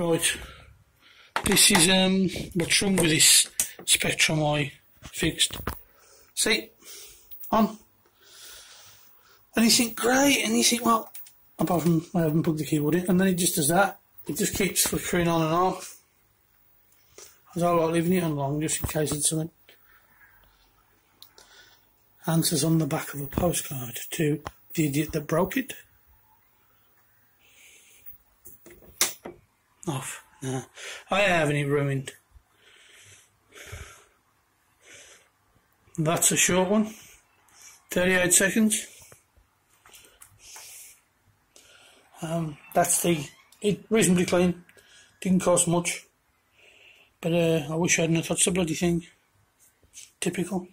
Right. This is um what's wrong with this Spectrum I fixed. See? On. And you think, great, and you think, well, apart from I haven't plugged the keyboard in, and then it just does that. It just keeps flickering on and off. I don't like leaving it on long just in case it's something. Answers on the back of a postcard to the idiot that broke it. Off. No. I haven't it ruined. That's a short one. 38 seconds. Um, that's the, it reasonably clean. Didn't cost much. But uh, I wish I hadn't touched the bloody thing. Typical.